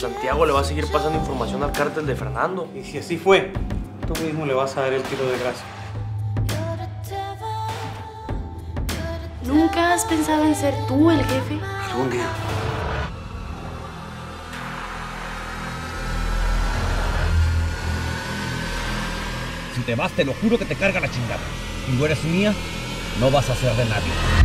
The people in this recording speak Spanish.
Santiago le va a seguir pasando información al cártel de Fernando. Y si así fue, tú mismo le vas a dar el tiro de gracia. ¿Nunca has pensado en ser tú el jefe? Algún día. Si te vas, te lo juro que te carga la chingada. Si no eres mía, no vas a ser de nadie.